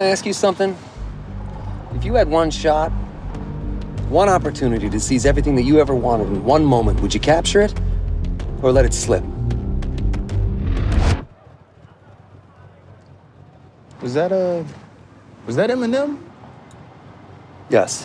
Can I ask you something? If you had one shot, one opportunity to seize everything that you ever wanted in one moment, would you capture it or let it slip? Was that a... was that Eminem? Yes.